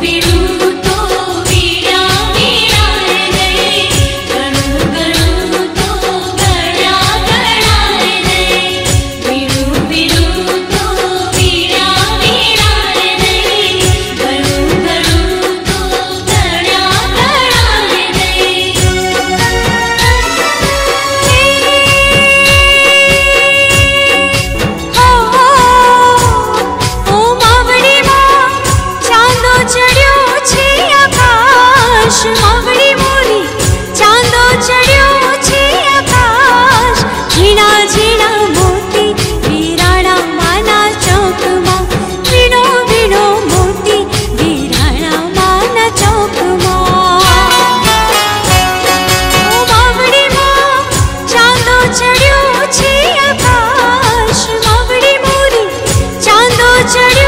be चढ़ी